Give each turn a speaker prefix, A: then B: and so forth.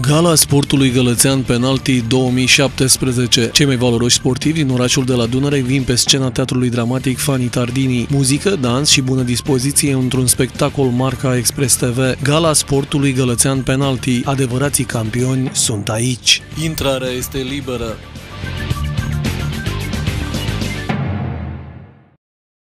A: Gala sportului gălățean Penalti 2017. Cei mai valoroși sportivi din orașul de la Dunăre vin pe scena teatrului dramatic Fani Tardini. Muzică, dans și bună dispoziție într-un spectacol marca Express TV. Gala sportului gălățean Penalti. Adevărații campioni sunt aici. Intrarea este liberă.